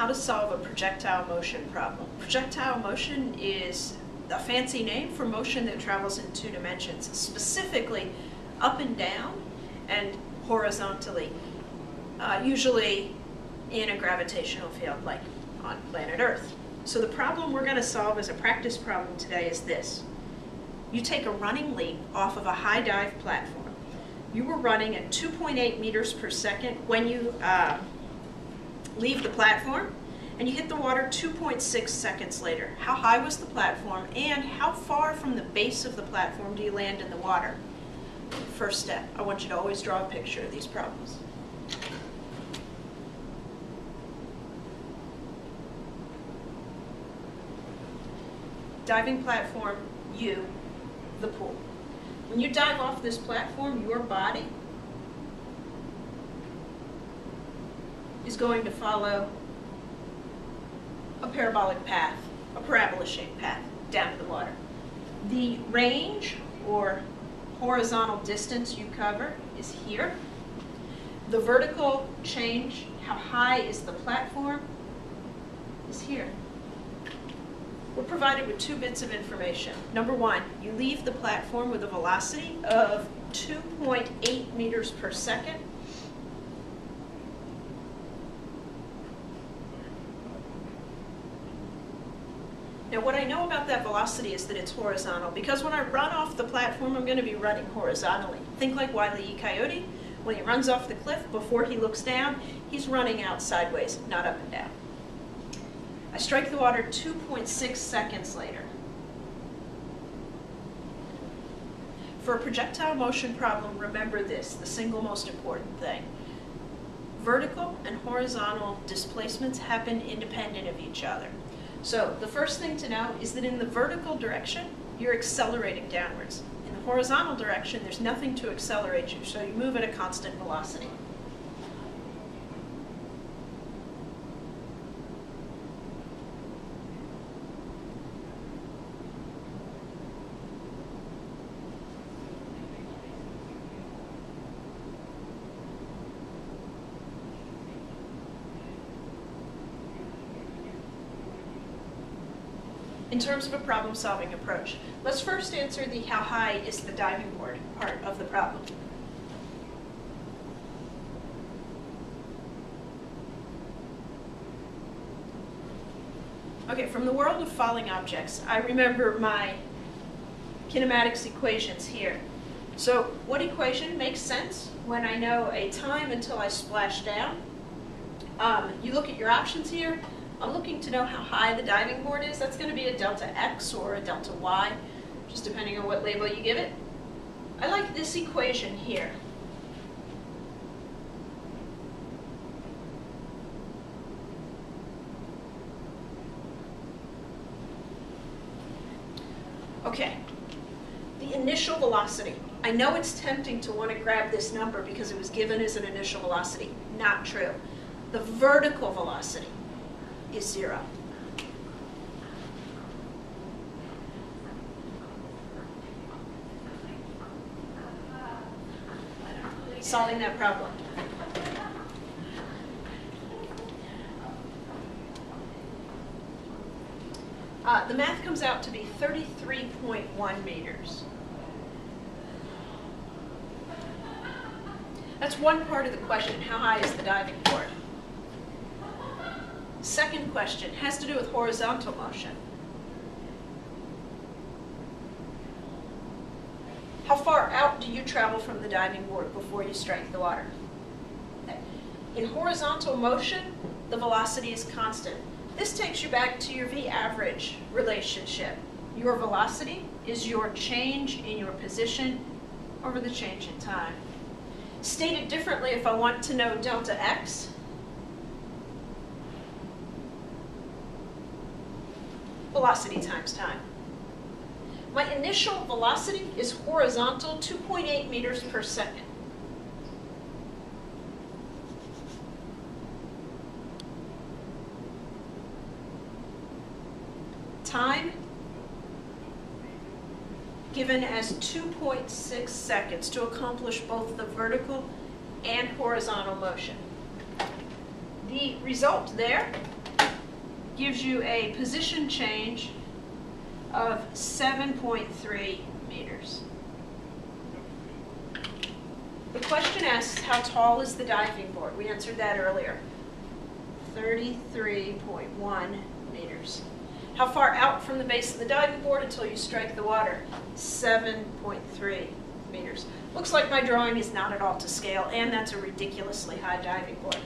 how to solve a projectile motion problem. Projectile motion is a fancy name for motion that travels in two dimensions, specifically up and down and horizontally, uh, usually in a gravitational field like on planet Earth. So the problem we're going to solve as a practice problem today is this. You take a running leap off of a high dive platform. You were running at 2.8 meters per second when you uh, leave the platform, and you hit the water 2.6 seconds later. How high was the platform, and how far from the base of the platform do you land in the water? First step, I want you to always draw a picture of these problems. Diving platform, you, the pool. When you dive off this platform, your body is going to follow a parabolic path, a parabola-shaped path down to the water. The range or horizontal distance you cover is here. The vertical change, how high is the platform, is here. We're provided with two bits of information. Number one, you leave the platform with a velocity of 2.8 meters per second. Now what I know about that velocity is that it's horizontal because when I run off the platform, I'm going to be running horizontally. Think like Wile E. Coyote. When he runs off the cliff, before he looks down, he's running out sideways, not up and down. I strike the water 2.6 seconds later. For a projectile motion problem, remember this, the single most important thing. Vertical and horizontal displacements happen independent of each other. So the first thing to know is that in the vertical direction, you're accelerating downwards. In the horizontal direction, there's nothing to accelerate you, so you move at a constant velocity. In terms of a problem-solving approach. Let's first answer the how high is the diving board part of the problem. Okay, from the world of falling objects, I remember my kinematics equations here. So what equation makes sense when I know a time until I splash down? Um, you look at your options here, I'm looking to know how high the diving board is. That's going to be a delta x or a delta y, just depending on what label you give it. I like this equation here. Okay, the initial velocity. I know it's tempting to want to grab this number because it was given as an initial velocity. Not true. The vertical velocity is zero. Solving that problem. Uh, the math comes out to be 33.1 meters. That's one part of the question, how high is the diving board? Second question has to do with horizontal motion. How far out do you travel from the diving board before you strike the water? In horizontal motion, the velocity is constant. This takes you back to your V-average relationship. Your velocity is your change in your position over the change in time. Stated differently, if I want to know delta x, velocity times time. My initial velocity is horizontal, 2.8 meters per second. Time given as 2.6 seconds to accomplish both the vertical and horizontal motion. The result there gives you a position change of 7.3 meters. The question asks, how tall is the diving board? We answered that earlier. 33.1 meters. How far out from the base of the diving board until you strike the water? 7.3 meters. Looks like my drawing is not at all to scale, and that's a ridiculously high diving board.